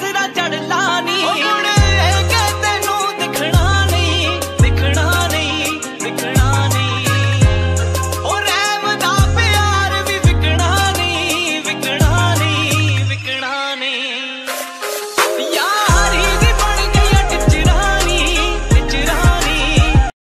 Sudah.